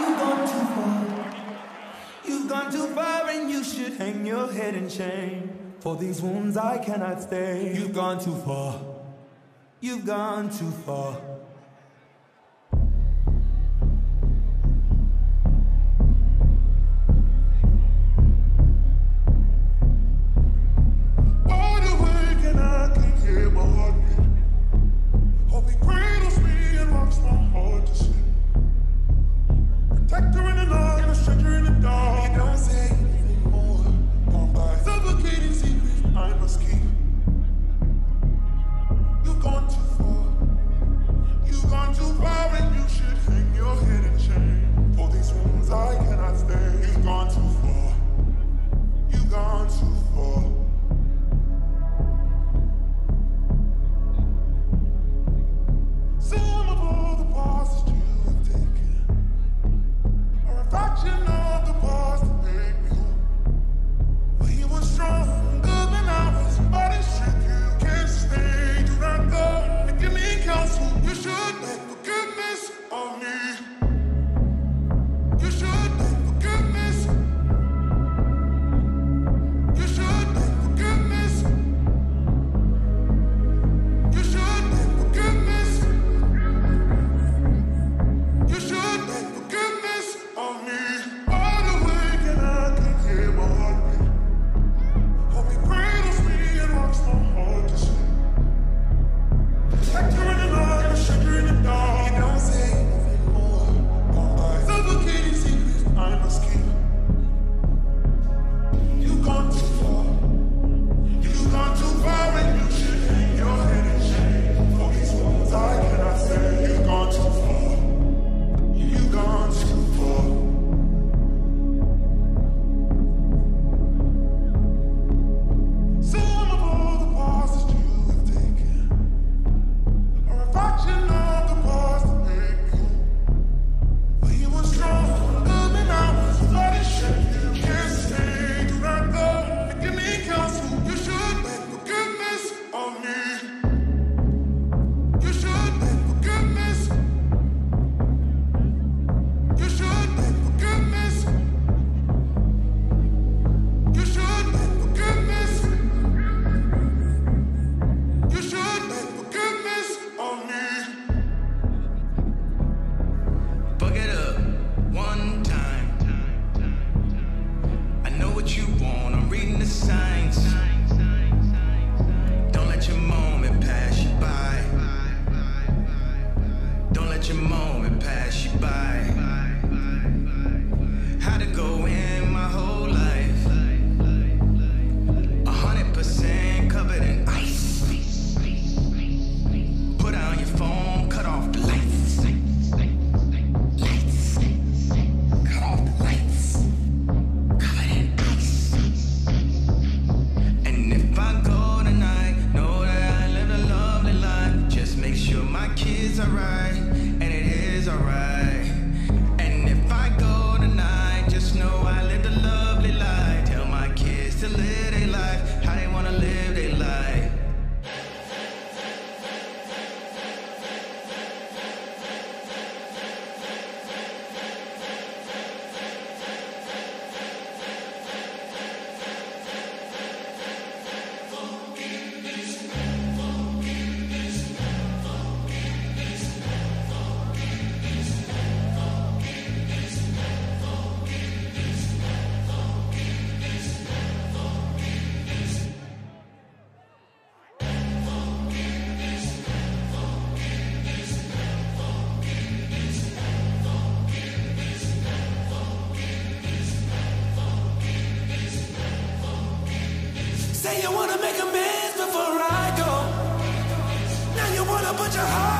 You've gone too far. You've gone too far, and you should hang your head in shame. For these wounds I cannot stay. You've gone too far. You've gone too far. alright. Say you wanna make amends before I go. Now you wanna put your heart.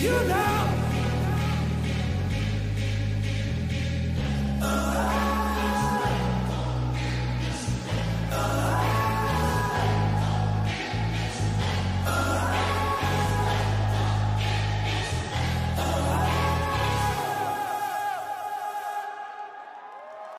you know